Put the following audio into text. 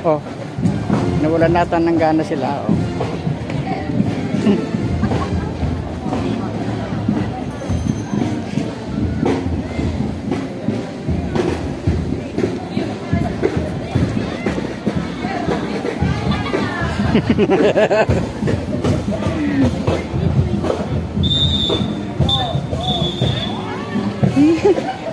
Oh. Nawalan natin ng gana sila. Oh. Hehehe